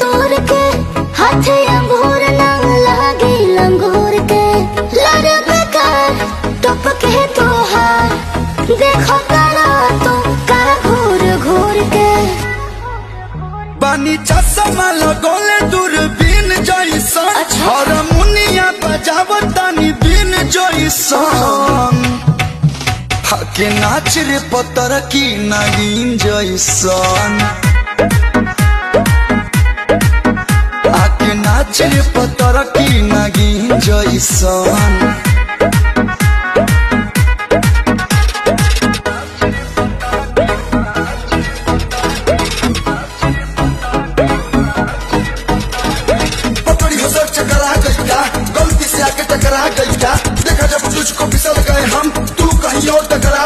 तोर के हाथे अंगूर नंग लागे लंगूर के। लड़ बेकार टप के तोहार देखो करा तो का घूर घूर के। बानी चश्मा लगोले दूरबीन जैसन। अच्छा। हारमोनिया बजावतानी बीन जैसन। हके नाच रे पतर की नगीन जैसन। चेप तरकी नगिन जैसन। टकरा गई देखा जब तुझको फिसल गए हम, तू कहीं और टकरा